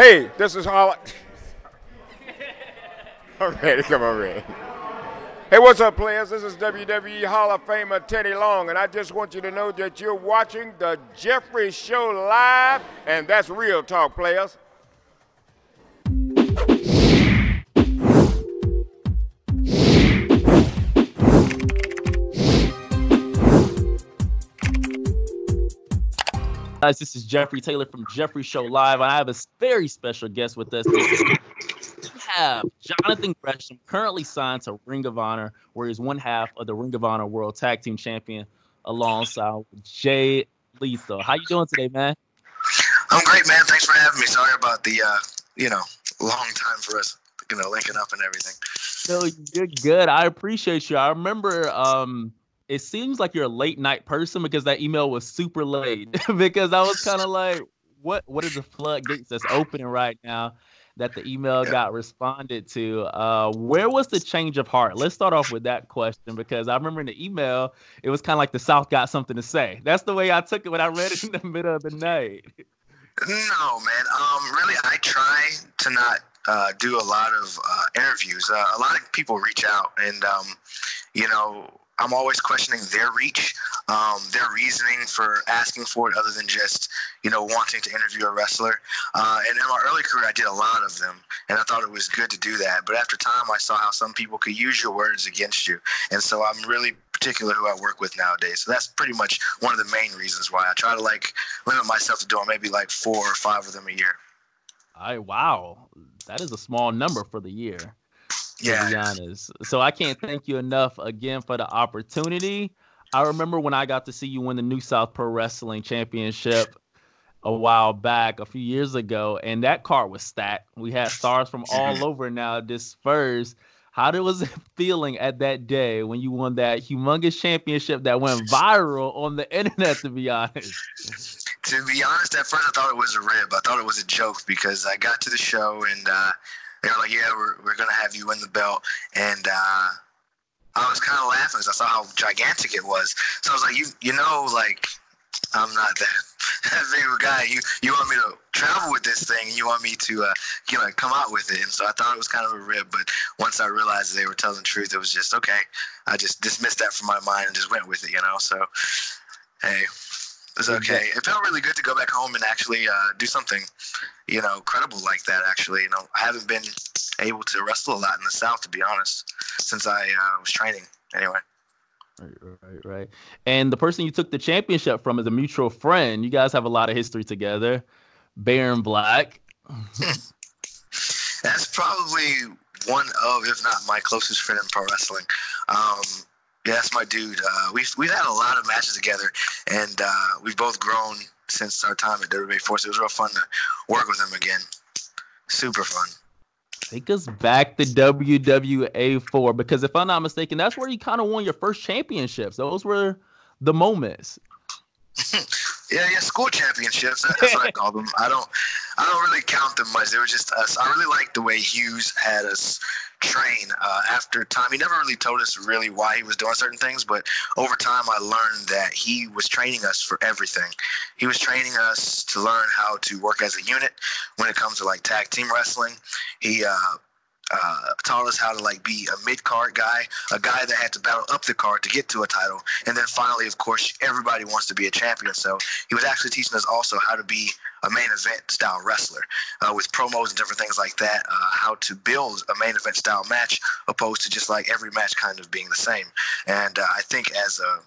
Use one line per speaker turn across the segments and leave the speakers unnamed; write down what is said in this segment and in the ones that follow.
Hey, this is Holla. I'm ready. Come on, ready. Hey, what's up, players? This is WWE Hall of Famer Teddy Long, and I just want you to know that you're watching the Jeffrey Show live, and that's real talk, players.
Guys, this is Jeffrey Taylor from Jeffrey Show Live. I have a very special guest with us. We have Jonathan Gresham, currently signed to Ring of Honor, where he's one half of the Ring of Honor World Tag Team Champion, alongside Jay Lethal. How you doing today, man?
I'm great, man. Thanks for having me. Sorry about the, uh, you know, long time for us, you know, linking up and everything.
No, you're good. I appreciate you. I remember um it seems like you're a late night person because that email was super late because I was kind of like, what what is the floodgates that's opening right now that the email got responded to? Uh, where was the change of heart? Let's start off with that question because I remember in the email it was kind of like the South got something to say. That's the way I took it when I read it in the middle of the night.
No, man. Um, really, I try to not uh, do a lot of uh, interviews. Uh, a lot of people reach out, and um, you know, I'm always questioning their reach, um, their reasoning for asking for it, other than just you know wanting to interview a wrestler. Uh, and in my early career, I did a lot of them, and I thought it was good to do that. But after time, I saw how some people could use your words against you, and so I'm really particular who I work with nowadays. So that's pretty much one of the main reasons why I try to like limit myself to doing maybe like four or five of them a year.
I wow, that is a small number for the year
yeah.
to be honest. So I can't thank you enough again for the opportunity. I remember when I got to see you win the New South Pro Wrestling Championship a while back, a few years ago, and that card was stacked. We had stars from all over now dispersed. How did was it feeling at that day when you won that humongous championship that went viral on the internet? To be honest,
to be honest, at first I thought it was a rib. I thought it was a joke because I got to the show and uh, they were like, "Yeah, we're we're gonna have you win the belt," and uh, I was kind of laughing because I saw how gigantic it was. So I was like, "You you know, like I'm not that that big of a guy. You you want me to travel with this thing, and you want me to uh, you know come out with it." And so I thought it was kind of a rib, but once I realized they were telling the truth, it was just okay. I just dismissed that from my mind and just went with it, you know. So hey, it's okay. It felt really good to go back home and actually uh, do something, you know, credible like that. Actually, you know, I haven't been able to wrestle a lot in the South, to be honest, since I uh, was training. Anyway.
Right, right, right. And the person you took the championship from is a mutual friend. You guys have a lot of history together. Baron Black.
That's probably one of, if not my closest friend in pro wrestling. Um, yeah, that's my dude. Uh, we've we've had a lot of matches together, and uh, we've both grown since our time at WWA four. It was real fun to work with him again. Super fun.
Take us back to WWA four because if I'm not mistaken, that's where you kind of won your first championships. Those were the moments.
yeah, yeah, school championships. That's what I call them. I don't, I don't really count them much. They were just us. I really liked the way Hughes had us train uh, after time. He never really told us really why he was doing certain things, but over time I learned that he was training us for everything. He was training us to learn how to work as a unit when it comes to like tag team wrestling. He uh, uh, taught us how to like be a mid card guy, a guy that had to battle up the card to get to a title, and then finally, of course, everybody wants to be a champion. So he was actually teaching us also how to be a main event style wrestler uh, with promos and different things like that. Uh, how to build a main event style match opposed to just like every match kind of being the same. And uh, I think as a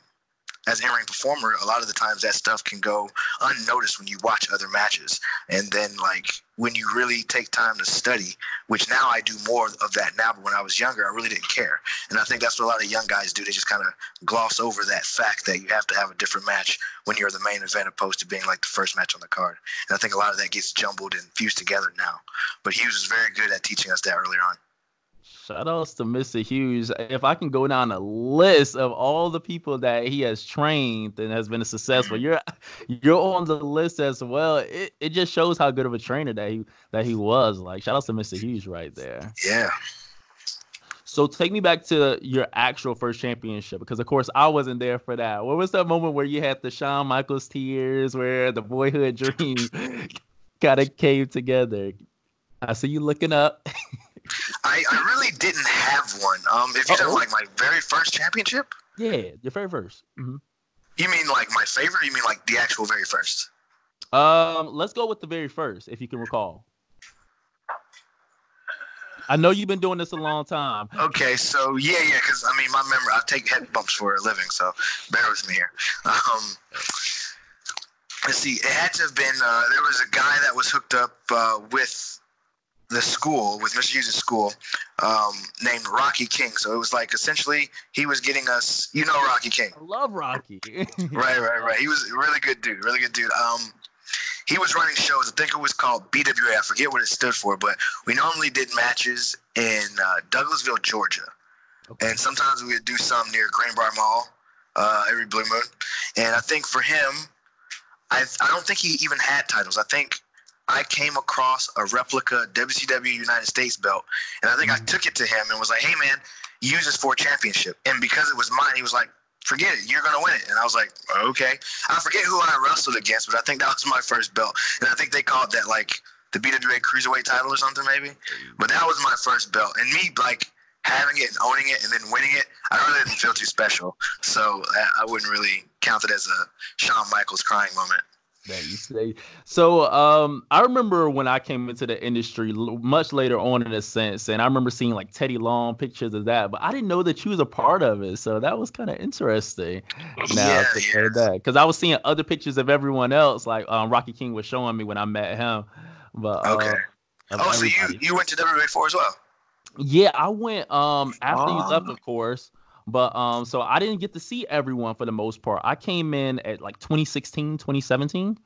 as an in-ring performer, a lot of the times that stuff can go unnoticed when you watch other matches. And then like when you really take time to study, which now I do more of that now, but when I was younger, I really didn't care. And I think that's what a lot of young guys do. They just kind of gloss over that fact that you have to have a different match when you're the main event opposed to being like the first match on the card. And I think a lot of that gets jumbled and fused together now. But he was very good at teaching us that earlier on.
Shout outs to Mr. Hughes. If I can go down a list of all the people that he has trained and has been successful, you're you're on the list as well. It, it just shows how good of a trainer that he that he was. Like shout out to Mr. Hughes right there.
Yeah.
So take me back to your actual first championship because of course I wasn't there for that. What was that moment where you had the Shawn Michaels tears, where the boyhood dream kind of came together? I see you looking up.
I, really didn't have one. Um, if you Uh-oh. like my very first championship.
Yeah, your very 1st mm-hmm.
You mean like my favorite? you mean like the actual very first?
Um, let's go with the very first, if you can recall. I know you've been doing this a long time.
Okay, so yeah, yeah, because I mean, my memory, I take head bumps for a living, so bear with me here. Um, let's see, it had to have been, uh, there was a guy that was hooked up uh, with the school, with Mr. Hughes' school, um, named Rocky King. So it was like essentially he was getting us, you know, Rocky King.
I love Rocky.
right, right, right. He was a really good dude, really good dude. Um, he was running shows. I think it was called BWA. I forget what it stood for, but we normally did matches in uh, Douglasville, Georgia, okay. and sometimes we would do some near Greenbrier Mall uh, every blue moon. And I think for him, I I don't think he even had titles. I think I came across a replica WCW United States belt, and I think. I took it to him and was like, "Hey, man, use this for a championship." And because it was mine, he was like, forget it, you're gonna win it. And I was like, okay. I forget who I wrestled against, but I think that was my first belt. And I think they called that like the BWA Cruiserweight title or something maybe. But that was my first belt. And me like having it and owning it and then winning it, I really didn't feel too special. So uh, I wouldn't really count it as a Shawn Michaels crying moment
that you say. So um, I remember when I came into the industry much later on in a sense, and I remember seeing like Teddy Long pictures of that, but I didn't know that you was a part of it. So that was kind of interesting. Now yeah, to yeah. that because I was seeing other pictures of everyone else, like um, Rocky King was showing me when I met him. But
okay. Uh, oh, so you you went to WWA four as well?
Yeah, I went um after you left, of course. But um, so I didn't get to see everyone for the most part. I came in at like 2016, 2017.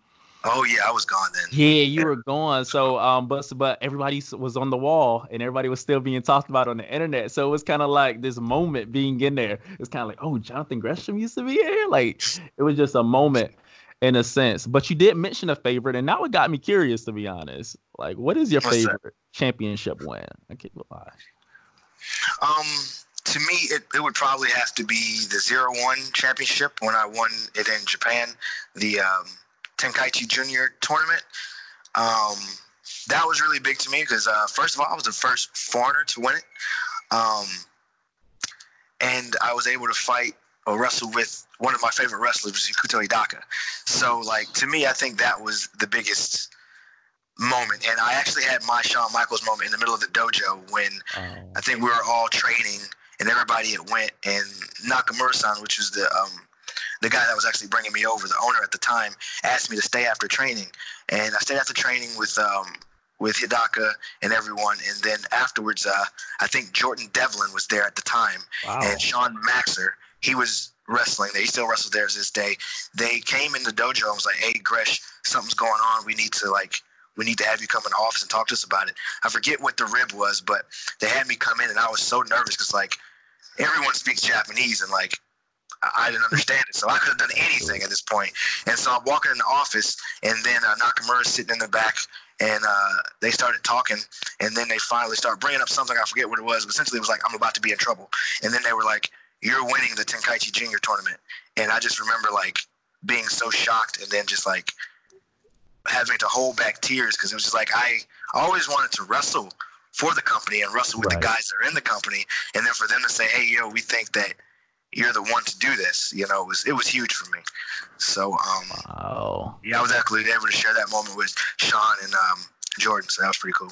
Oh yeah, I was gone then.
Yeah, you were gone. So um, but but everybody was on the wall and everybody was still being talked about on the internet. So it was kind of like this moment being in there. It's kind of like, oh, Jonathan Gresham used to be here. Like it was just a moment in a sense. But you did mention a favorite, and now it got me curious to be honest. Like, what is your What's favorite that? championship win? I can't lie.
Um, to me, it, it would probably have to be the zero one championship when I won it in Japan, the um, Tenkaichi Junior tournament. Um, that was really big to me because uh, first of all, I was the first foreigner to win it, um, and I was able to fight or wrestle with one of my favorite wrestlers, Ikuto Hidaka. So, like to me, I think that was the biggest moment. And I actually had my Shawn Michaels moment in the middle of the dojo when oh. I think we were all training and everybody had went. And Nakamura-san, which was the um, the guy that was actually bringing me over, the owner at the time, asked me to stay after training, and I stayed after training with um, with Hidaka and everyone. And then afterwards, uh, I think Jordan Devlin was there at the time, wow. and Sean Maxer. He was wrestling. He still wrestles there to this day. They came in the dojo and was like, "Hey, Gresh, something's going on. We need to like." We need to have you come in the office and talk to us about it. I forget what the rib was, but they had me come in, and I was so nervous because like everyone speaks Japanese, and like I didn't understand it, so I could have done anything at this point. And so I'm walking in the office, and then uh, Nakamura's sitting in the back, and uh, they started talking, and then they finally started bringing up something I forget what it was, but essentially it was like I'm about to be in trouble, and then they were like, "You're winning the Tenkaichi Junior tournament," and I just remember like being so shocked, and then just like having to hold back tears because it was just like I always wanted to wrestle for the company and wrestle with right. the guys that are in the company, and then for them to say, "Hey, yo, we think that." you're the one to do this. You know, it was it was huge for me. So um, wow. yeah, I was actually able to share that moment with Sean and um, Jordan. So that was pretty cool.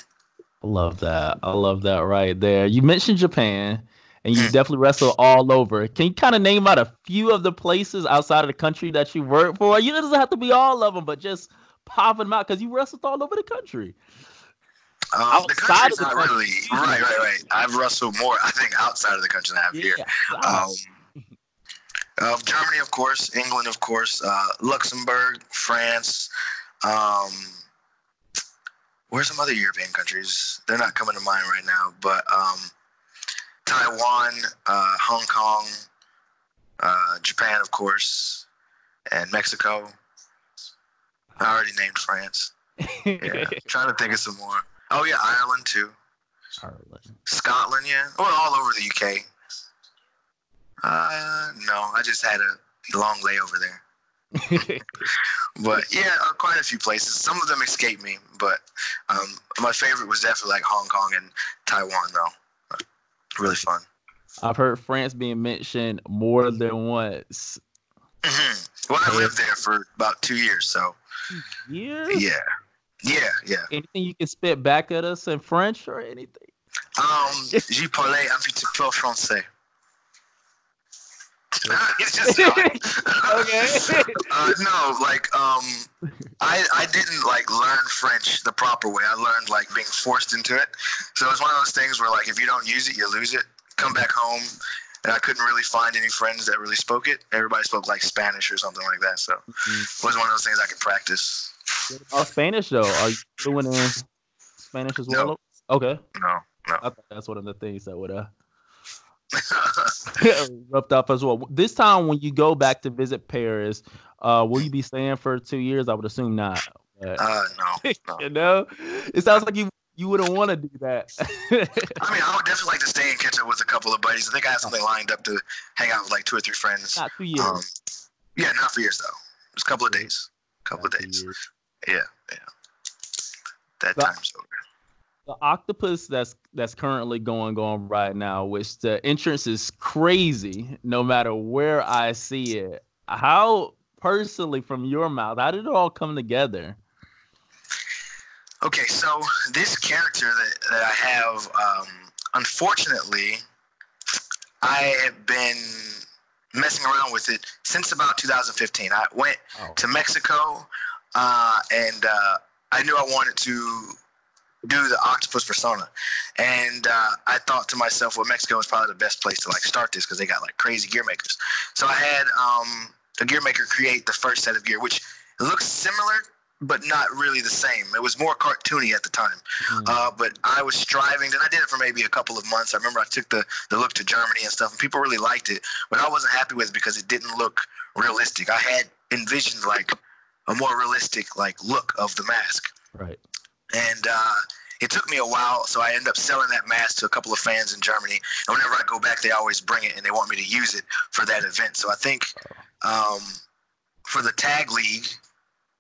I love that. I love that right there. You mentioned Japan, and you mm. definitely wrestle all over. Can you kind of name out a few of the places outside of the country that you work for? You doesn't have to be all of them, but just popping them out because you wrestled all over the country.
Um, outside the country, not really right, right, right. I've wrestled more, I think, outside of the country than I have yeah, here. Um, uh, Germany, of course, England, of course, uh, Luxembourg, France. Um, where's some other European countries? They're not coming to mind right now, but um, Taiwan, uh, Hong Kong, uh, Japan, of course, and Mexico. I already named France. Yeah, trying to think of some more. Oh yeah, Ireland too.
Ireland.
Scotland, yeah. Well, all over the UK. Uh, no, I just had a long layover there. but yeah, uh, quite a few places. Some of them escaped me, but um, my favorite was definitely like Hong Kong and Taiwan, though. Really fun.
I've heard France being mentioned more than once.
Mm-hmm. Well, I lived there for about two years, so
years.
Yeah, yeah, yeah.
Anything you can spit back at us in French or anything?
Um, je parle un petit peu français. okay. uh, no, like um, I I didn't like learn French the proper way. I learned like being forced into it. So it's one of those things where like if you don't use it, you lose it. Come back home, and I couldn't really find any friends that really spoke it. Everybody spoke like Spanish or something like that. So mm-hmm. it was one of those things I could practice.
Oh, Spanish though? Are you doing in Spanish as well?
No.
Okay.
No, no.
I thought that's one of the things that would uh rubbed off as well. This time, when you go back to visit Paris, uh, will you be staying for two years? I would assume not.
But, uh, no,
no. you know, it sounds like you you wouldn't want to do that.
I mean, I would definitely like to stay and catch up with a couple of buddies. I think I have something lined up to hang out with like two or three friends.
Not two years. Um,
yeah, not for years though. Just a couple of days. A couple not of days. Yeah, yeah. That but, time's over
the octopus that's that's currently going on right now, which the entrance is crazy no matter where I see it. How personally from your mouth, how did it all come together?
Okay, so this character that, that I have, um, unfortunately, I have been messing around with it since about 2015. I went oh. to Mexico uh, and uh, I knew I wanted to do the octopus persona. And uh, i thought to myself well mexico is probably the best place to like start this because they got like crazy gear makers. So i had um, a gear maker create the first set of gear which looks similar but not really the same. It was more cartoony at the time. Mm. uh, but i was striving and i did it for maybe a couple of months. I remember i took the, the look to germany and stuff and people really liked it. But i wasn't happy with it because it didn't look realistic. I had envisioned like a more realistic like look of the mask
right
and uh, it took me a while, so I ended up selling that mask to a couple of fans in Germany. And whenever I go back, they always bring it, and they want me to use it for that event. So I think um, for the tag league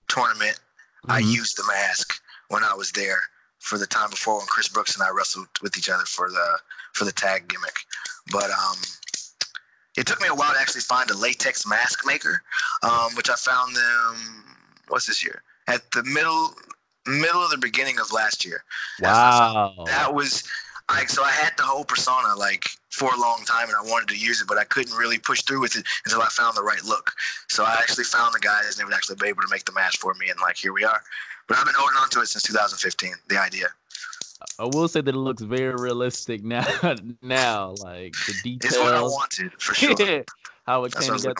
tournament, mm-hmm. I used the mask when I was there for the time before when Chris Brookes and I wrestled with each other for the for the tag gimmick. But um, it took me a while to actually find a latex mask maker, um, which I found them. What's this year? At the middle middle of the beginning of last year.
Wow.
That was like so I had the whole persona like for a long time and I wanted to use it, but I couldn't really push through with it until I found the right look. So I actually found the guys and they would actually be able to make the match for me and like here we are. But I've been holding on to it since 2015, the idea.
I will say that it looks very realistic now. now, like the details.
It's what I wanted for sure.
How it That's came together.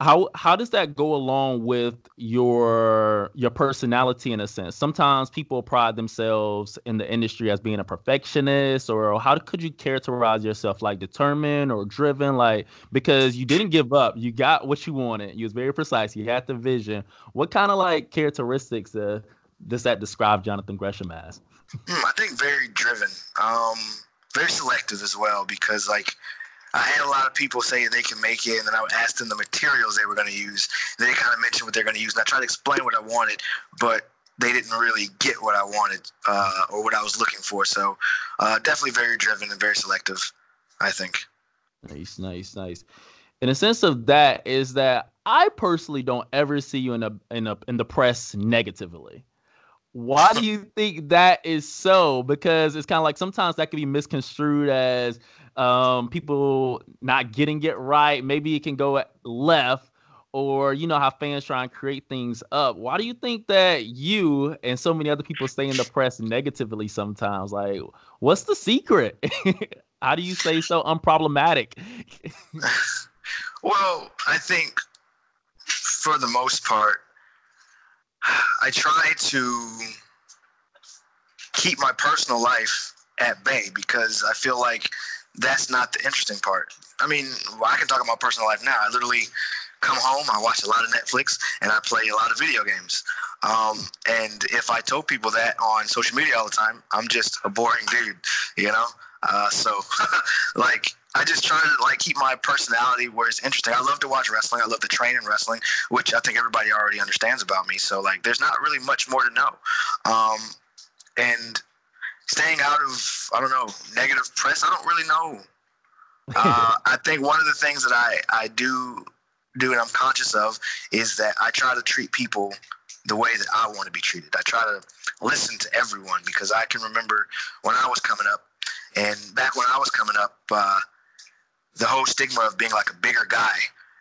How how does that go along with your your personality in a sense? Sometimes people pride themselves in the industry as being a perfectionist, or how could you characterize yourself like determined or driven? Like because you didn't give up, you got what you wanted. You was very precise. You had the vision. What kind of like characteristics uh, does that describe Jonathan Gresham as?
Hmm, I think very driven. Um, very selective as well because like I had a lot of people say they can make it, and then I would ask them the materials they were going to use. They kind of mentioned what they're going to use, and I tried to explain what I wanted, but they didn't really get what I wanted uh, or what I was looking for. So uh, definitely very driven and very selective, I think.
Nice, nice, nice. In a sense of that is that I personally don't ever see you in a in a in the press negatively. Why do you think that is so? Because it's kind of like sometimes that can be misconstrued as um, people not getting it right. Maybe it can go left, or you know how fans try and create things up. Why do you think that you and so many other people stay in the press negatively sometimes? Like, what's the secret? how do you stay so unproblematic?
well, I think for the most part, I try to keep my personal life at bay because I feel like that's not the interesting part. I mean, well, I can talk about personal life now. I literally come home, I watch a lot of Netflix, and I play a lot of video games. Um, and if I told people that on social media all the time, I'm just a boring dude, you know. Uh, so, like, I just try to like keep my personality where it's interesting. I love to watch wrestling. I love to train in wrestling, which I think everybody already understands about me. So, like, there's not really much more to know. Um, and staying out of I don't know negative press. I don't really know. Uh, I think one of the things that I I do do and I'm conscious of is that I try to treat people the way that I want to be treated. I try to listen to everyone because I can remember when I was coming up, and back when I was coming up, uh, the whole stigma of being like a bigger guy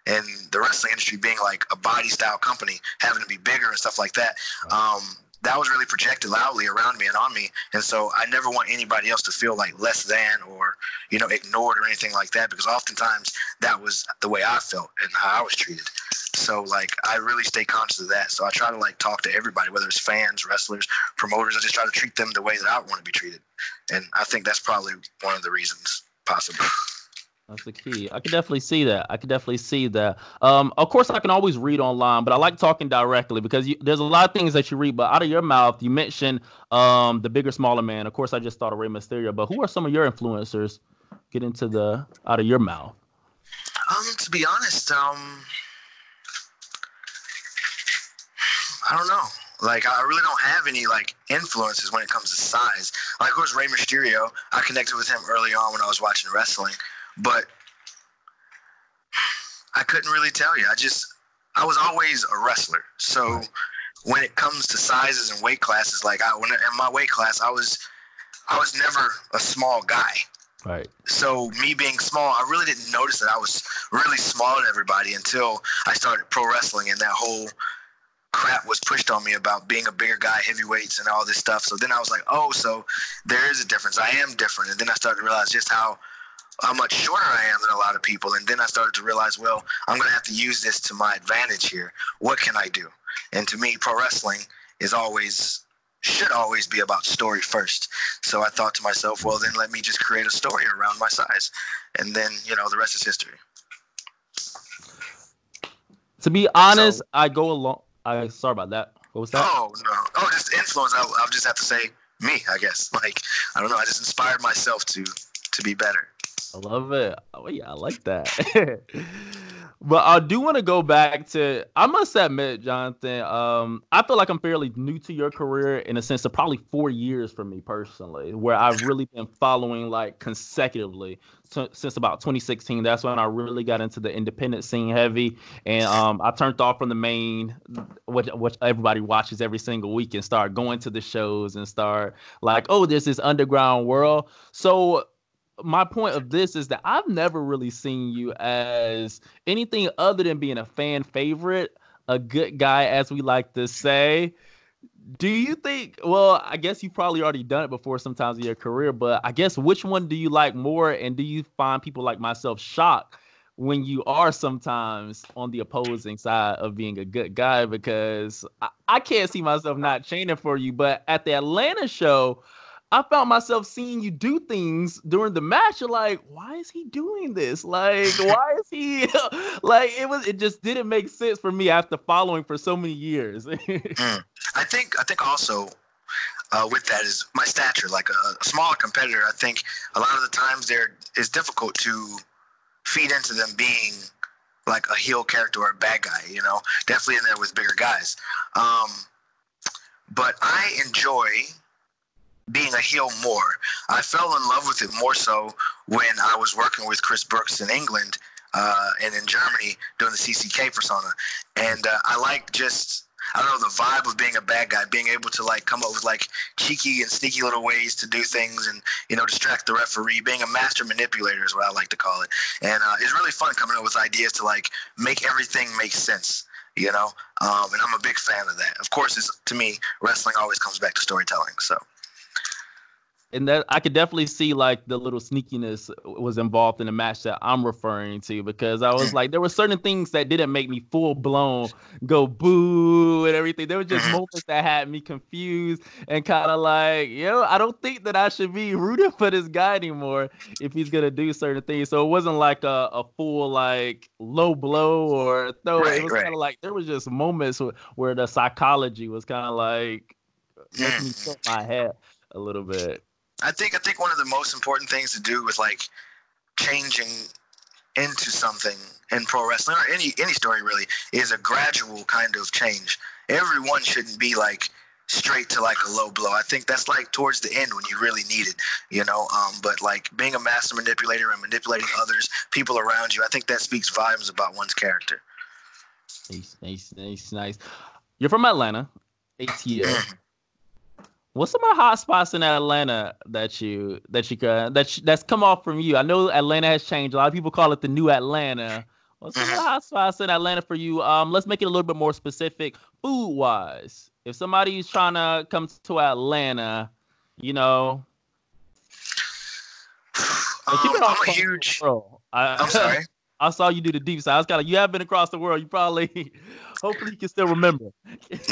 and the wrestling industry being like a body style company, having to be bigger and stuff like that. Um, that was really projected loudly around me and on me. And so I never want anybody else to feel like less than or, you know, ignored or anything like that because oftentimes that was the way I felt and how I was treated. So like I really stay conscious of that. So I try to like talk to everybody, whether it's fans, wrestlers, promoters. I just try to treat them the way that I want to be treated. And I think that's probably one of the reasons possibly.
That's the key. I can definitely see that. I can definitely see that. Um, of course, I can always read online, but I like talking directly because you, there's a lot of things that you read. But out of your mouth, you mentioned um, the bigger, smaller man. Of course, I just thought of Rey Mysterio. But who are some of your influencers? Get into the out of your mouth.
Um, to be honest, um, I don't know. Like I really don't have any like influences when it comes to size. Like of course Rey Mysterio, I connected with him early on when I was watching wrestling. But I couldn't really tell you. I just I was always a wrestler. So when it comes to sizes and weight classes, like I when in my weight class, I was I was never a small guy.
Right.
So me being small, I really didn't notice that I was really small to everybody until I started pro wrestling and that whole crap was pushed on me about being a bigger guy, heavyweights and all this stuff. So then I was like, oh, so there is a difference. I am different. And then I started to realize just how how much shorter I am than a lot of people. And then I started to realize, well, I'm going to have to use this to my advantage here. What can I do? And to me, pro wrestling is always should always be about story first. So I thought to myself, well, then let me just create a story around my size, and then you know the rest is history.
To be honest, so, I go along. I sorry about that. What was that?
Oh no! Oh, just influence. I, I'll just have to say me. I guess. Like I don't know. I just inspired myself to to be better.
I love it. Oh yeah, I like that. but I do want to go back to. I must admit, Jonathan. Um, I feel like I'm fairly new to your career in a sense of probably four years for me personally, where I've really been following like consecutively since about 2016. That's when I really got into the independent scene heavy, and um, I turned off from the main, which which everybody watches every single week, and start going to the shows and start like, oh, there's this underground world. So my point of this is that I've never really seen you as anything other than being a fan favorite, a good guy, as we like to say. Do you think? Well, I guess you've probably already done it before sometimes in your career, but I guess which one do you like more? And do you find people like myself shocked when you are sometimes on the opposing side of being a good guy? Because I, I can't see myself not cheering for you, but at the Atlanta show, I found myself seeing you do things during the match. You're like, why is he doing this? Like, why is he like it was it just didn't make sense for me after following for so many years.
mm. I think I think also uh, with that is my stature. Like a, a smaller competitor, I think a lot of the times there is difficult to feed into them being like a heel character or a bad guy. You know, definitely in there with bigger guys. Um, but I enjoy being a heel more. I fell in love with it more so when I was working with Chris Brookes in England uh, and in Germany doing the CCK persona. And uh, I like just, I don't know, the vibe of being a bad guy, being able to like come up with like cheeky and sneaky little ways to do things and, you know, distract the referee. Being a master manipulator is what I like to call it. And uh, it's really fun coming up with ideas to like make everything make sense you know um, and i'm a big fan of that of course it's to me wrestling always comes back to storytelling so
and that I could definitely see like the little sneakiness was involved in the match that I'm referring to because I was like there were certain things that didn't make me full blown go boo and everything. There were just mm-hmm. moments that had me confused and kind of like, yo, I don't think that I should be rooting for this guy anymore if he's gonna do certain things. So it wasn't like a, a full like low blow or throw. Right, it was right. kind of like there was just moments where the psychology was kind of like uh, making me mm. tilt my head a little bit.
I think I think one of the most important things to do with like changing into something in pro wrestling or any any story really is a gradual kind of change. Everyone shouldn't be like straight to like a low blow. I think that's like towards the end when you really need it, you know. Um, but like being a master manipulator and manipulating others, people around you, I think that speaks volumes about one's character.
Nice, nice, nice, nice. You're from Atlanta, ATL. What's some of the hot spots in Atlanta that you that you uh, that that's come off from you? I know Atlanta has changed. A lot of people call it the new Atlanta. What's some of the mm-hmm. hot spots in Atlanta for you? Um, let's make it a little bit more specific, food wise. If somebody's trying to come to Atlanta, you know,
um, I'm a huge. I, am sorry.
I saw you do the deep side. I was kind of, you have been across the world. You probably, hopefully, you can still remember.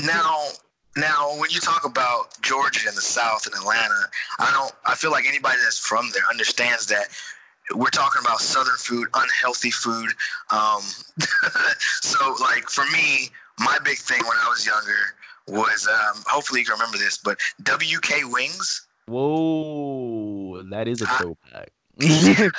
now, now, when you talk about Georgia and the South and Atlanta, I don't. I feel like anybody that's from there understands that we're talking about Southern food, unhealthy food. Um, so, like for me, my big thing when I was younger was um, hopefully you can remember this, but WK Wings.
Whoa, that is a throwback.
I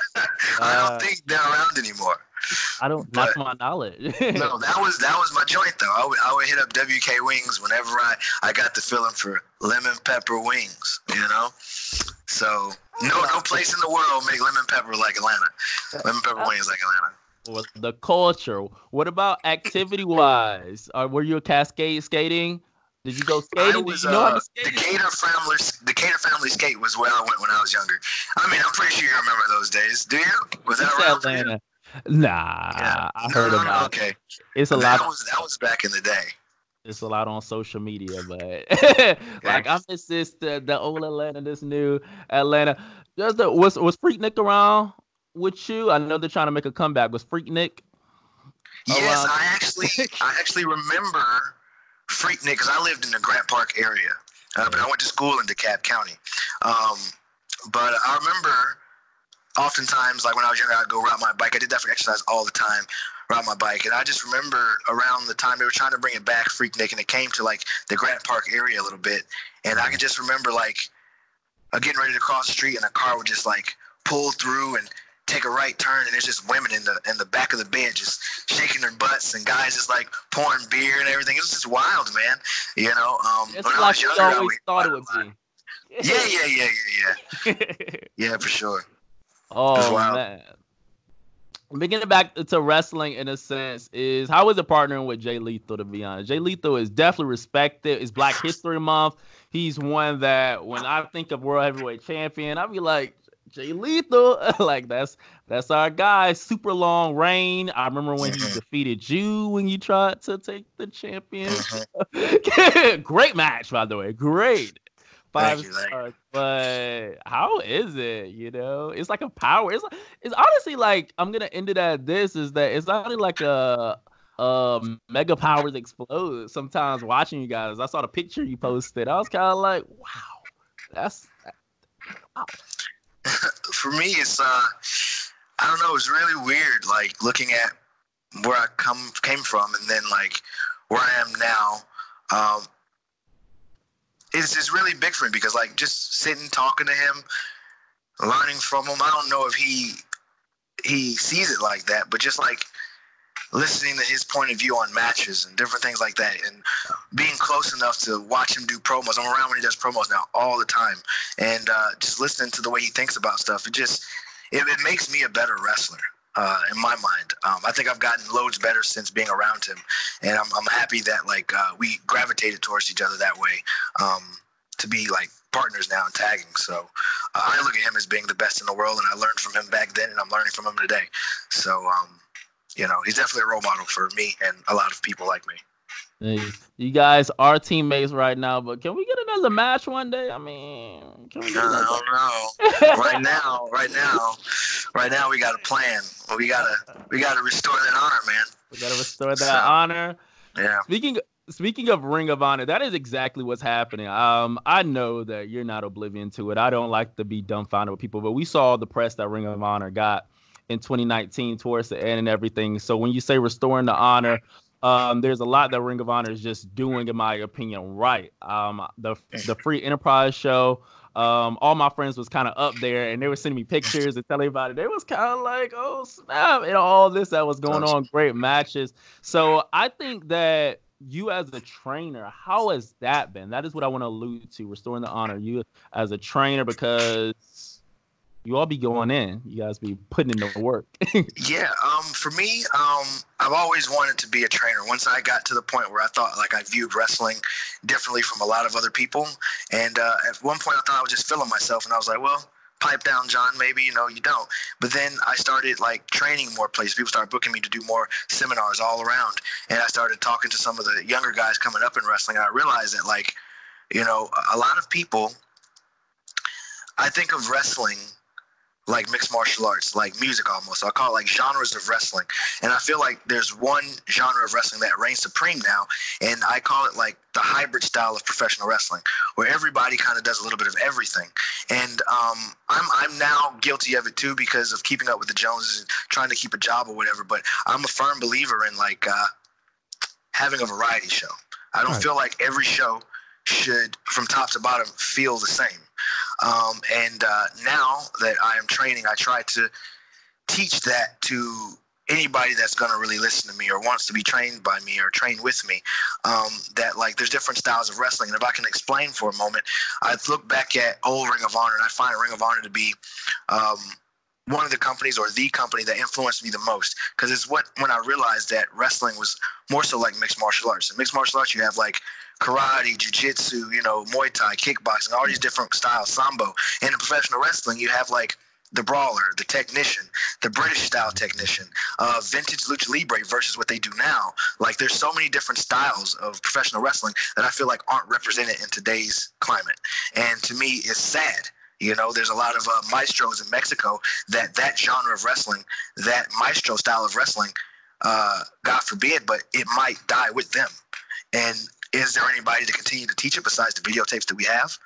don't uh, think they're around anymore.
I don't. But, not to my knowledge.
no, that was that was my joint though. I would I would hit up WK Wings whenever I I got the feeling for lemon pepper wings. You know, so no no place in the world make lemon pepper like Atlanta. Lemon pepper wings like Atlanta.
Well, the culture. What about activity wise? Uh, were you a cascade skating? Did you go skating? Was, Did you know uh, how to skate?
Decatur family, Decatur family skate was where I went when I was younger. I mean, I'm pretty sure you remember those days. Do you? Was that around Atlanta?
Nah, yeah. I heard no, about.
Okay,
it's a
that
lot.
Was, that was back in the day.
It's a lot on social media, but like I miss this the, the old Atlanta, this new Atlanta. Just the, was was Freaknik around with you? I know they're trying to make a comeback. Was Freaknik?
Yes, around? I actually I actually remember Freaknik because I lived in the Grant Park area, uh, but I went to school in DeKalb County. Um, but I remember oftentimes, like when I was younger, I'd go ride my bike. I did that for exercise all the time, ride my bike. And I just remember around the time they were trying to bring it back, Freaknik, and it came to like the Grant Park area a little bit. And I can just remember like uh, getting ready to cross the street, and a car would just like pull through and take a right turn, and there's just women in the in the back of the bed just shaking their butts, and guys just like pouring beer and everything. It was just wild, man. You know, um,
it's when like I was younger, always I thought it would be.
Yeah, yeah, yeah, yeah, yeah. yeah, for sure.
Oh man. Beginning back to wrestling in a sense is how is it partnering with Jay Lethal to be honest? Jay Lethal is definitely respected. It's Black History Month. He's one that when I think of World Heavyweight Champion, I'd be like, Jay Lethal, like that's that's our guy. Super long reign. I remember when he mm-hmm. defeated you when you tried to take the championship. Mm-hmm. Great match, by the way. Great five you, stars. But how is it? You know, it's like a power. It's it's honestly like I'm gonna end it at this is that it's not like a um mega powers explode sometimes watching you guys. I saw the picture you posted. I was kind of like, wow, that's
wow. For me, it's uh, I don't know. It's really weird, like looking at where I come came from, and then like where I am now. Um, it's, it's really big for me because like just sitting talking to him, learning from him. I don't know if he he sees it like that, but just like listening to his point of view on matches and different things like that, and being close enough to watch him do promos. I'm around when he does promos now all the time, and uh, just listening to the way he thinks about stuff. It just it, it makes me a better wrestler uh, in my mind. Um, I think I've gotten loads better since being around him, and I'm, I'm happy that like uh, we gravitated towards each other that way um, to be like partners now in tagging. So uh, I look at him as being the best in the world, and I learned from him back then, and I'm learning from him today. So um, you know, he's definitely a role model for me and a lot of people like me.
You guys are teammates right now, but can we get another match one day? I mean, can we
get another? I don't know. right now, right now, right now, we got a plan. We gotta, we gotta restore that honor, man.
We gotta restore that so, honor.
Yeah.
Speaking speaking of Ring of Honor, that is exactly what's happening. Um, I know that you're not oblivion to it. I don't like to be dumbfounded with people, but we saw the press that Ring of Honor got in 2019 towards the end and everything. So when you say restoring the honor, um, there's a lot that Ring of Honor is just doing, in my opinion, right. Um, the the free enterprise show. Um, all my friends was kind of up there, and they were sending me pictures and telling about it. They was kind of like, "Oh snap!" and all this that was going on, great matches. So I think that you as a trainer, how has that been? That is what I want to allude to, restoring the honor. You as a trainer, because you all be going in. You guys be putting in the work.
yeah. Um. For me, um, I've always wanted to be a trainer. Once I got to the point where I thought like I viewed wrestling differently from a lot of other people, and uh, at one point I thought I was just feeling myself, and I was like, well. Pipe down, John. Maybe you know you don't. But then I started like training more places. People started booking me to do more seminars all around, and I started talking to some of the younger guys coming up in wrestling. And I realized that like, you know, a lot of people. I think of wrestling like mixed martial arts, like music almost. I call it like genres of wrestling. And I feel like there's one genre of wrestling that reigns supreme now, and I call it like the hybrid style of professional wrestling, where everybody kind of does a little bit of everything. And um, I'm I'm now guilty of it too because of keeping up with the Joneses and trying to keep a job or whatever. But I'm a firm believer in like uh, having a variety show. I don't right. feel like every show should, from top to bottom, feel the same. Um, and uh, now that I am training, I try to teach that to anybody that's going to really listen to me or wants to be trained by me or train with me. Um, that like there's different styles of wrestling. And if i can explain for a moment i look back at old ring of honor and i find ring of honor to be um, one of the companies or the company that influenced me the most because it's what when i realized that wrestling was more so like mixed martial arts and mixed martial arts you have like karate, jiu-jitsu, you know, Muay Thai, kickboxing, all these different styles, sambo. And in professional wrestling, you have like the brawler, the technician, the British style technician, uh, vintage lucha libre versus what they do now. Like there's so many different styles of professional wrestling that I feel like aren't represented in today's climate. And to me, it's sad. You know, there's a lot of uh, maestros in Mexico that that genre of wrestling, that maestro style of wrestling, uh, God forbid, but it might die with them. And is there anybody to continue to teach it besides the videotapes that we have?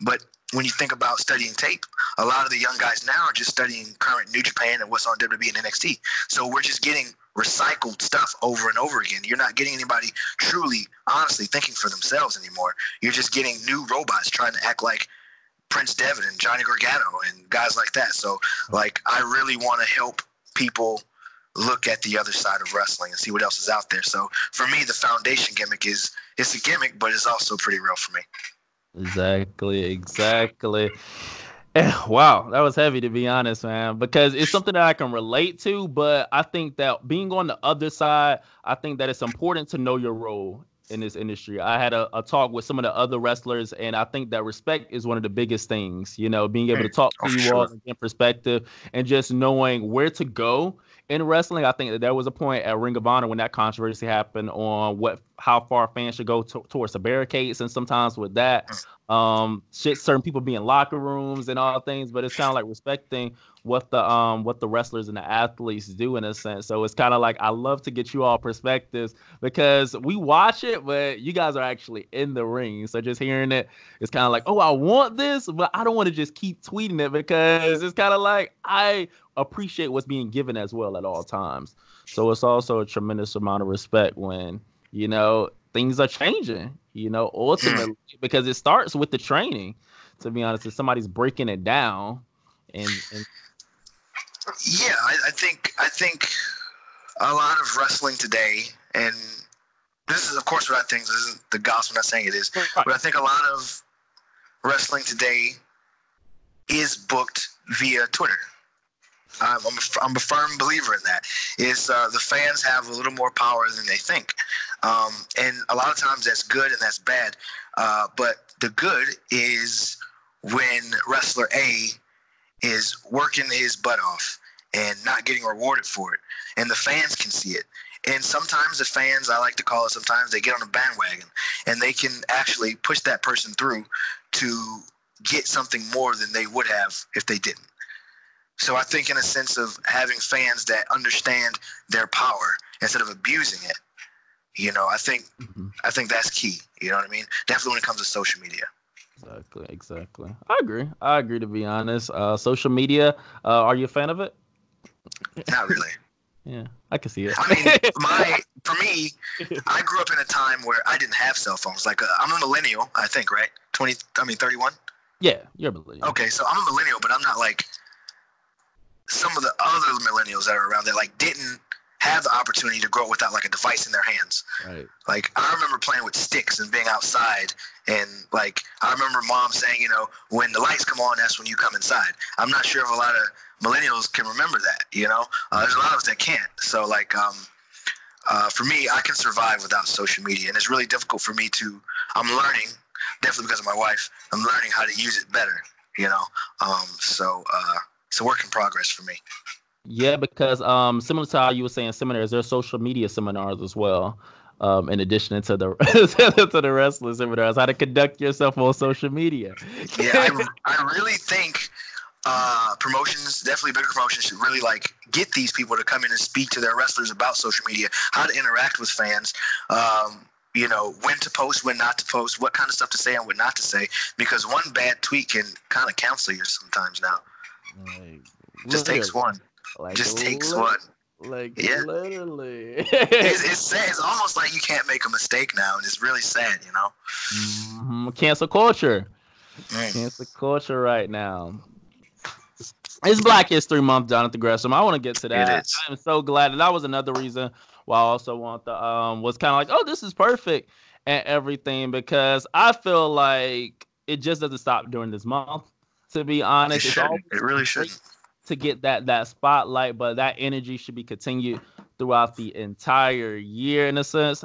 But when you think about studying tape, a lot of the young guys now are just studying current New Japan and what's on WWE and NXT. So we're just getting recycled stuff over and over again. You're not getting anybody truly, honestly thinking for themselves anymore. You're just getting new robots trying to act like Prince Devitt and Johnny Gargano and guys like that. So, like, I really want to help people look at the other side of wrestling and see what else is out there. So for me, the foundation gimmick is it's a gimmick, but it's also pretty real for me.
Exactly, exactly. Eh, wow, that was heavy to be honest, man. Because it's something that I can relate to, but I think that being on the other side, I think that it's important to know your role in this industry. I had a, a, talk with some of the other wrestlers, and I think that respect is one of the biggest things. You know, being able to mm. talk to oh, you sure. all and get perspective, and just knowing where to go in wrestling, I think that there was a point at Ring of Honor when that controversy happened on what how far fans should go to, towards the barricades, and sometimes with that, mm. um, shit, certain people be in locker rooms and all things. But it's kind of like respecting what the um what the wrestlers and the athletes do in a sense. So it's kind of like I love to get you all perspectives because we watch it, but you guys are actually in the ring. So just hearing it, it's kind of like, oh, I want this, but I don't want to just keep tweeting it because it's kind of like I appreciate what's being given as well at all times. So it's also a tremendous amount of respect when you know things are changing. You know, ultimately because it starts with the training. To be honest, if somebody's breaking it down and, and
yeah, I, I think I think a lot of wrestling today, and this is of course what I think. This isn't the gospel. I'm not saying it is, but I think a lot of wrestling today is booked via Twitter. I'm, I'm, a, I'm a firm believer in that. Is uh, the fans have a little more power than they think, um, and a lot of times that's good and that's bad. Uh, but the good is when wrestler A is working his butt off and not getting rewarded for it. And the fans can see it. and sometimes the fans, I like to call it, sometimes they get on a bandwagon and they can actually push that person through to get something more than they would have if they didn't. So I think, in a sense of having fans that understand their power instead of abusing it, you know, I think mm-hmm. I think that's key. You know what I mean? Definitely when it comes to social media.
Exactly, exactly. I agree. I agree. To be honest, uh, social media. Uh, are you a fan of it?
Not really.
yeah, I can see it.
I mean, my for me, I grew up in a time where I didn't have cell phones. Like uh, I'm a millennial, I think, right? Twenty. I mean, thirty-one.
Yeah, you're a millennial.
Okay, so I'm a millennial, but I'm not like some of the other millennials that are around that like didn't have the opportunity to grow up without like a device in their hands.
Right.
Like I remember playing with sticks and being outside, and like I remember mom saying, you know, when the lights come on, that's when you come inside. I'm not sure if a lot of millennials can remember that. You know, uh, there's a lot of us that can't. So like, um, uh, for me, I can survive without social media, and it's really difficult for me to. I'm learning, definitely because of my wife. I'm learning how to use it better. You know, um, so uh, it's a work in progress for me.
Yeah, because um, similar to how you were saying seminars, there are social media seminars as well. Um, in addition to the to the wrestling seminars, how to conduct yourself on social media.
yeah, I, I really think uh, promotions, definitely bigger promotions, should really like get these people to come in and speak to their wrestlers about social media, how to interact with fans. Um, you know, when to post, when not to post, what kind of stuff to say and what not to say, because one bad tweet can kind of cancel you sometimes now. Like, Just takes one. Like just takes one.
Like yeah. literally.
it's, it's sad. It's almost like you can't make a mistake now, and it's really sad, you know.
Mm-hmm. Cancel culture. Mm. Cancel culture right now. It's Black History Month, Jonathan Gresham. I want to get to that. I'm so glad, and that was another reason why I also want the um was kind of like, oh, this is perfect and everything because I feel like it just doesn't stop during this month. To be honest,
it, it really should
to get that that spotlight, but that energy should be continued throughout the entire year in a sense.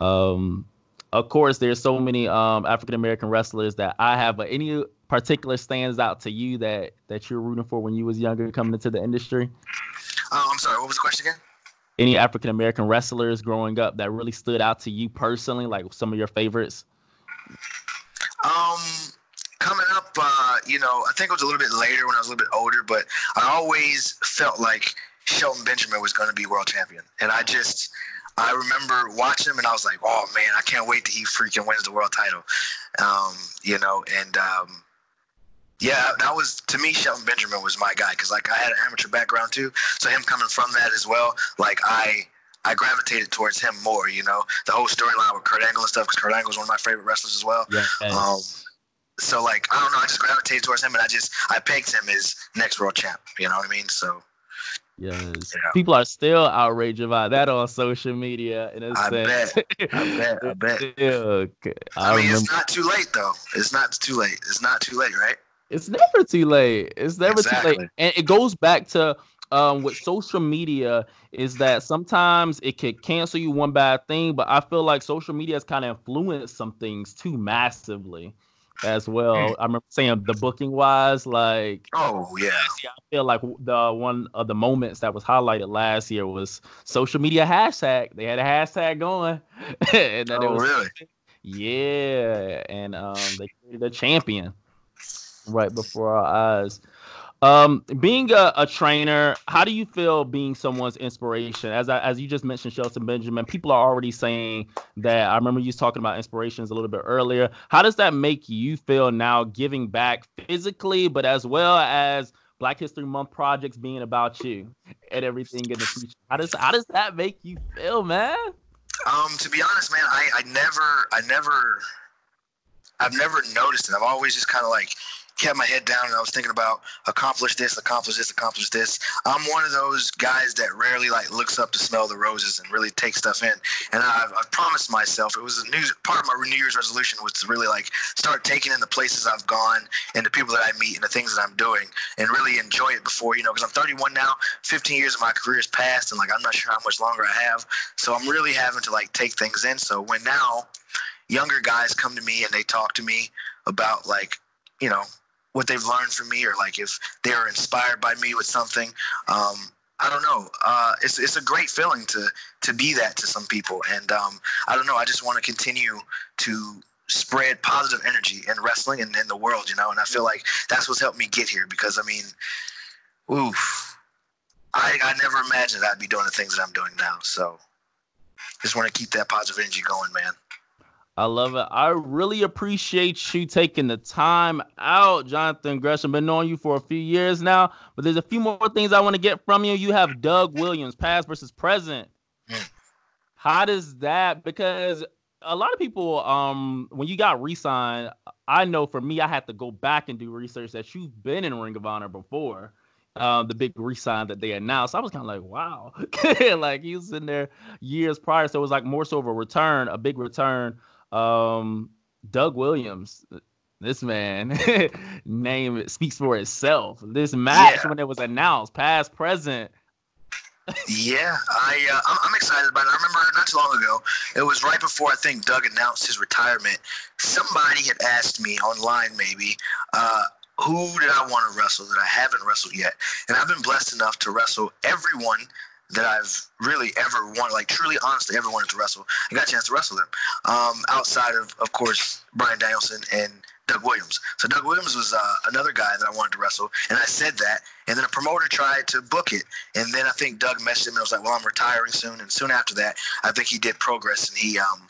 Um, of course, there's so many um African American wrestlers that I have, but any particular stands out to you that that you're rooting for when you was younger coming into the industry?
Oh, I'm sorry. What was the question again?
Any African American wrestlers growing up that really stood out to you personally, like some of your favorites?
Um, coming up, uh, you know, I think it was a little bit later when I was a little bit older, but I always felt like Shelton Benjamin was going to be world champion, and I just. I remember watching him and I was like, "Oh man, I can't wait till he freaking wins the world title," um, you know. And um, yeah, that was to me. Shelton Benjamin was my guy because like I had an amateur background too, so him coming from that as well, like I I gravitated towards him more. You know, the whole storyline with Kurt Angle and stuff, because Kurt Angle is one of my favorite wrestlers as well.
Yeah. Um,
so like I don't know, I just gravitated towards him, and I just I pegged him as next world champ. You know what I mean? So.
Yes. Yeah. People are still outraged about that on social media. In a
I
sense.
bet. I bet. I bet. Still, I, I mean, it's not too late though. It's not too late. It's not too late, right?
It's never too late. It's never exactly. too late. And it goes back to um, with social media is that sometimes it could cancel you one bad thing, but I feel like social media has kind of influenced some things too massively as well. Mm. I remember saying the booking wise, like
oh yeah,
I feel like the one of the moments that was highlighted last year was social media hashtag. They had a hashtag going,
and then oh, it was really
yeah, and um, they created a champion right before our eyes. Um, being a, a, trainer, how do you feel being someone's inspiration? As I, as you just mentioned, Shelton Benjamin, people are already saying that. I remember you talking about inspirations a little bit earlier. How does that make you feel now, giving back physically, but as well as Black History Month projects being about you and everything in the future? How does how does that make you feel, man?
Um, to be honest, man, I, I never, I never, I've never noticed it. I've always just kind of like kept my head down and I was thinking about accomplish this, accomplish this, accomplish this. I'm one of those guys that rarely like looks up to smell the roses and really take stuff in. And I've, I've promised myself it was a new part of my New Year's resolution was to really like start taking in the places I've gone and the people that I meet and the things that I'm doing and really enjoy it before you know because I'm 31 now. 15 years of my career has passed and like I'm not sure how much longer I have. So I'm really having to like take things in. So when now younger guys come to me and they talk to me about like you know what they've learned from me or like if they're inspired by me with something. Um, I don't know. Uh, it's it's a great feeling to to be that to some people, and um, I don't know. I just want to continue to spread positive energy in wrestling and in the world, you know. And I feel like that's what's helped me get here because I mean, oof, I I never imagined I'd be doing the things that I'm doing now. So just want to keep that positive energy going, man.
I love it. I really appreciate you taking the time out, Jonathan Gresham. Been knowing you for a few years now, but there's a few more things I want to get from you. You have Doug Williams, past versus present. How does that? Because a lot of people, um, when you got re-signed, I know for me, I had to go back and do research that you've been in Ring of Honor before. Um, the big resign that they announced. I was kind of like, wow, like he was in there years prior, so it was like more so of a return, a big return. Um, Doug Williams, this man name speaks for itself. This match yeah. when it was announced, past, present.
yeah, I uh, I'm, I'm, excited about it. I remember not too long ago. It was right before I think Doug announced his retirement. Somebody had asked me online, maybe, uh, who did I want to wrestle that I haven't wrestled yet? And I've been blessed enough to wrestle everyone that I've really ever wanted, like truly, honestly, ever wanted to wrestle. I got a chance to wrestle them. Um, outside of, of course, Bryan Danielson and Doug Williams. So Doug Williams was uh, another guy that I wanted to wrestle, and I said that, and then a promoter tried to book it, and then I think Doug messaged him and was like, "Well, I'm retiring soon," and soon after that, I think he did progress and he um,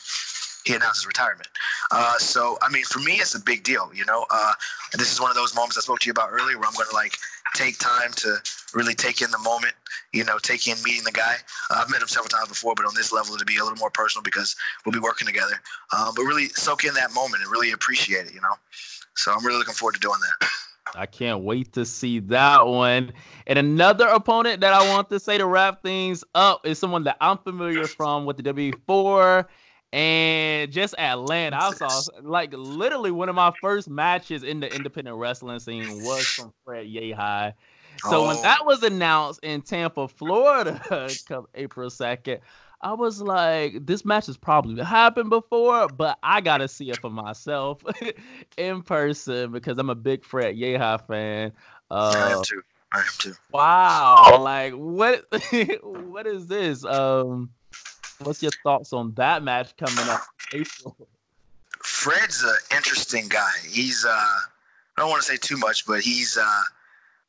he announced his retirement. Uh, so I mean, for me, it's a big deal. You know, uh, this is one of those moments I spoke to you about earlier, where I'm going to like take time to really take in the moment. You know, take in meeting the guy. Uh, I've met him several times before, but on this level, to be a little more personal because we'll be working together. Uh, but really soak in that moment and really appreciate it. You know, so I'm really looking forward to doing that.
I can't wait to see that one. And another opponent that I want to say to wrap things up is someone that I'm familiar from with the W4 and just Atlanta, I saw like literally one of my first matches in the independent wrestling scene was from Fred Yehi. So oh. when that was announced in Tampa, Florida, come April 2nd, I was like, this match has probably happened before, but I gotta see it for myself in person because I'm a big Fred Yehi fan.
Uh, I am too. I am too.
Wow, like what? what is this? Um, What's your thoughts on that match coming up April?
Fred's an interesting guy. He's uh, I don't want to say too much, but he's uh,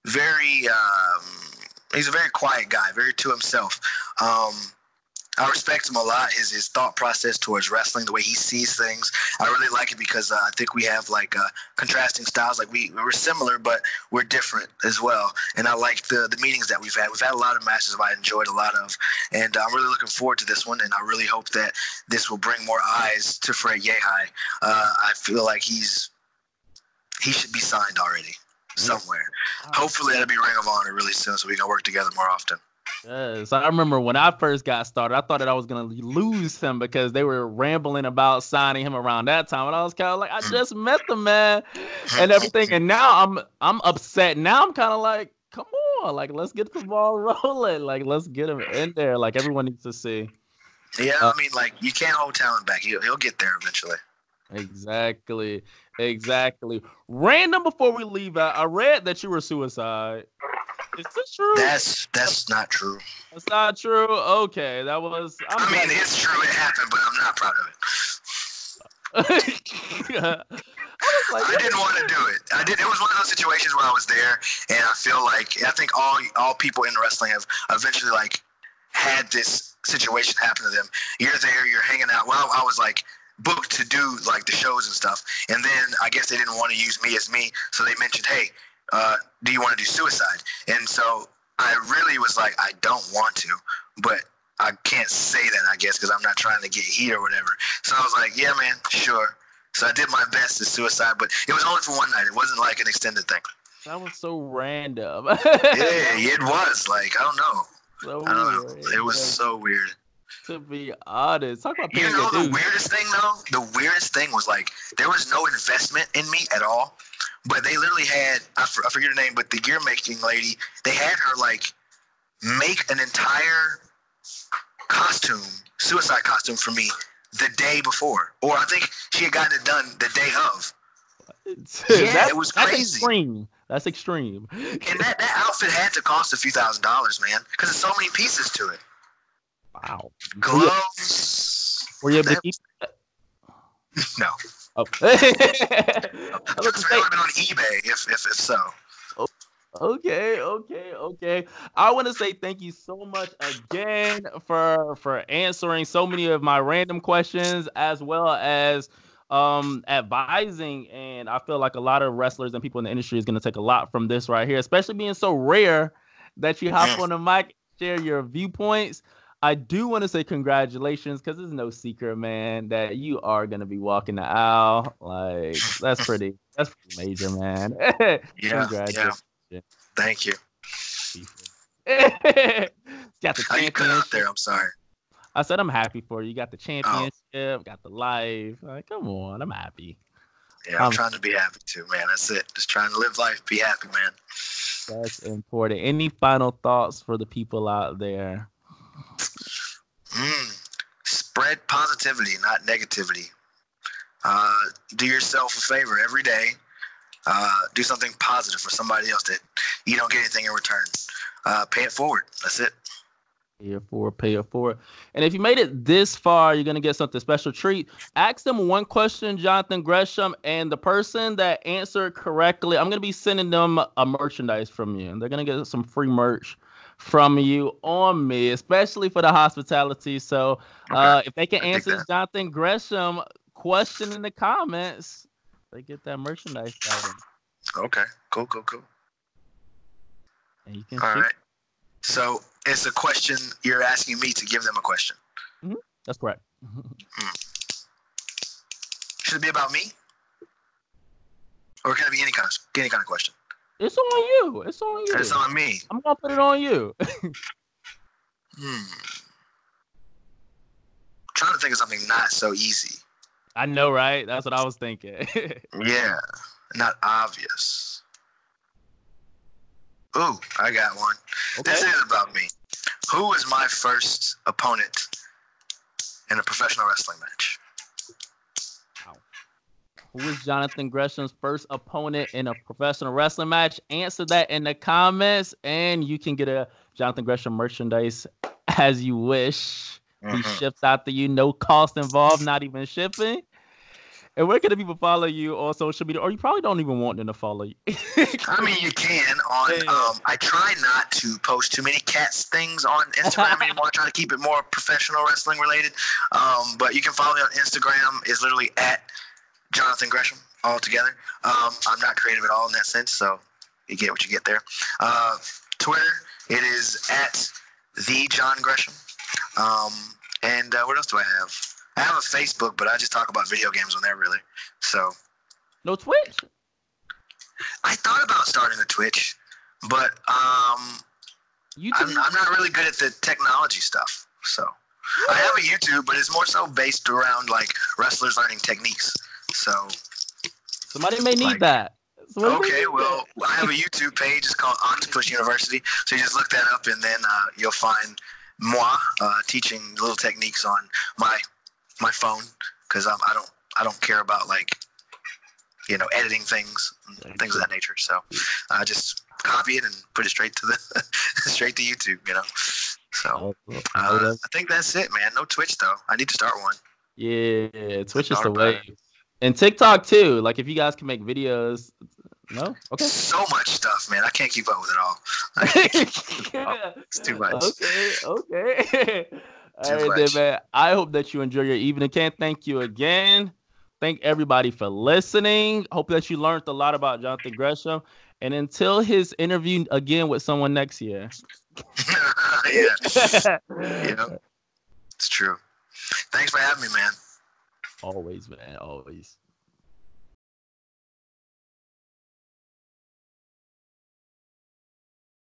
very um, he's a very quiet guy, very to himself. Um, I respect him a lot. His his thought process towards wrestling, the way he sees things, I really like it because uh, I think we have like uh, contrasting styles. Like we we're similar, but we're different as well. And I like the the meetings that we've had. We've had a lot of matches I enjoyed a lot of, and I'm really looking forward to this one. And I really hope that this will bring more eyes to Fred Yehi. Uh, I feel like he's he should be signed already somewhere. Hopefully, that'll be Ring of Honor really soon, so we can work together more often.
Yes, I remember when I first got started, I thought that I was gonna lose him because they were rambling about signing him around that time, and I was kind of like, I just met the man and everything, and now I'm I'm upset. Now I'm kind of like, come on, like let's get the ball rolling, like let's get him in there, like everyone needs to see.
Yeah, uh, I mean, like you can't hold talent back. He'll he'll get there eventually.
Exactly, exactly. Random before we leave out, I read that you were suicide. Is this true?
That's that's not true.
That's not true. Okay, that was.
I'm i mean, it's true. It happened, but I'm not proud of it. I, like, I didn't want to do it. I did. It was one of those situations where I was there, and I feel like I think all all people in wrestling have eventually like had this situation happen to them. You're there, you're hanging out. Well, I was like booked to do like the shows and stuff, and then I guess they didn't want to use me as me, so they mentioned, hey, uh, do you want to do suicide? And so I really was like, I don't want to, but I can't say that, I guess, because I'm not trying to get heat or whatever. So I was like, yeah, man, sure. So I did my best to suicide, but it was only for one night. It wasn't like an extended thing.
That was so random.
yeah, it was. Like, I don't know. So I don't weird. know. It was so weird.
To be honest, talk about
you know the weirdest thing though. The weirdest thing was like there was no investment in me at all. But they literally had I, for, I forget her name, but the gear making lady, they had her like make an entire costume, suicide costume for me the day before, or I think she had gotten it done the day of. Yeah,
that's,
it was
that's
crazy.
extreme. That's extreme.
And that, that outfit had to cost a few thousand dollars, man, because there's so many pieces to it.
Wow.
Gloves.
Were you able to
that-
keep?
No.
Oh.
I'm
I
sure
was
it's
gonna say-
been on eBay if, if, if so.
Okay, okay, okay. I want to say thank you so much again for for answering so many of my random questions as well as um advising and I feel like a lot of wrestlers and people in the industry is going to take a lot from this right here, especially being so rare that you hop on the mic, share your viewpoints. I do want to say congratulations because it's no secret, man, that you are gonna be walking the aisle. Like that's pretty, that's pretty major, man.
Yeah, yeah. Thank you.
got the
How you cut out there? I'm sorry.
I said I'm happy for you. You got the
Oh.
championship, got the life. Like, come on, I'm happy.
Yeah, I'm
Um,
trying to be happy too, man. That's it. Just trying to live life, be happy, man.
That's important. Any final thoughts for the people out there?
Mm. Spread positivity, not negativity. Uh, do yourself a favor every day. Uh, do something positive for somebody else that you don't get anything in return. Uh, pay it forward. That's it.
Pay it forward, pay it forward. And if you made it this far, you're gonna get something special treat. Ask them one question, Jonathan Gresham, and the person that answered correctly, I'm gonna be sending them a merchandise from you, and they're gonna get some free merch from you on me, especially for the hospitality. So uh, if they can
I
answer this. Jonathan Gresham question in the comments, they get that merchandise item.
Okay. Cool, cool, cool.
And you can
All right. So it's a question. You're asking me to give them a question.
That's correct.
Should it be about me? Or can it be any kind of any kind of question?
It's on you. It's on you.
It's on me.
I'm gonna put it on you.
Hmm. trying to think of something not so easy.
I know, right? That's what I was thinking.
Yeah, not obvious. Ooh, I got one.
okay.
This is about me. Who was my first opponent in a professional wrestling match?
Who is Jonathan Gresham's first opponent in a professional wrestling match? Answer that in the comments, and you can get a Jonathan Gresham merchandise as you wish. He
Mhm.
ships out to you, no cost involved, not even shipping. And where can the people follow you on social media? Or you probably don't even want them to follow you.
I mean, you can on. Um, I try not to post too many cats things on Instagram anymore. I try to keep it more professional wrestling related. Um, but you can follow me on Instagram. Is literally at Jonathan Gresham all together. Um, I'm not creative at all in that sense, so you get what you get there. Uh, Twitter, it is at the Jon Gresham. Um, and uh, what else do I have? I have a Facebook, but I just talk about video games on there, really. So
no Twitch.
I thought about starting a Twitch, but um,
YouTube.
I'm, I'm not really good at the technology stuff. So I have a YouTube, but it's more so based around like wrestlers learning techniques. So
Somebody may need
like-
that. Somebody
okay,
need
well I have a YouTube page. It's called Octopus University. So you just look that up, and then uh, you'll find moi uh, teaching little techniques on my my phone because I don't I don't care about like you know editing things and things of that nature. So I just copy it and put it straight to the straight to YouTube. You know. So. Uh, I think that's it, man. No Twitch though. I need to start one.
Yeah, Twitch is the way. And TikTok too. Like if you guys can make videos. No? Okay.
So much stuff, man. I can't keep up with it all. I can't keep up. It's too much.
Okay, okay. All right,
much.
then, man. I hope that you enjoy your evening. Can't thank you again. Thank everybody for listening. Hope that you learned a lot about Jonathan Gresham. And until his interview again with someone next year.
yeah, yeah, it's true. Thanks for having me, man.
Always, man. Always.